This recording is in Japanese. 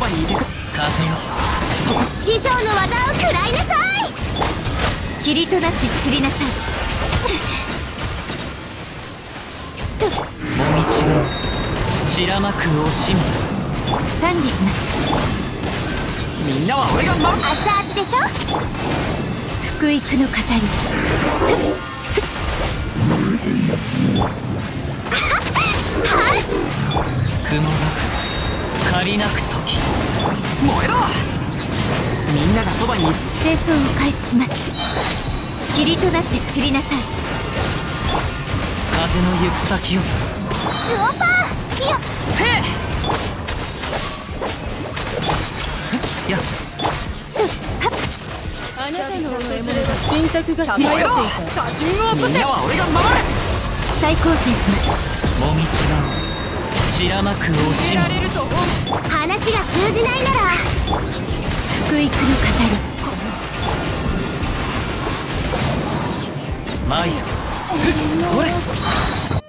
師匠の技を食らいなさい。霧となって散りなさい。もみちは散らまく惜しみ。管理します。みんなは俺が守る。熱々でしょ？福育の語り。雲が借りなく時燃えろ。みんながそばに。清掃を開始します。霧となって散りなさい。風の行く先を。スオパーよせえ？や。あなたのお獲物が信託がしまっていた写真をみんなは俺が守る。再構成します。もみちは散らまく惜しられると語り。マイヤこれ。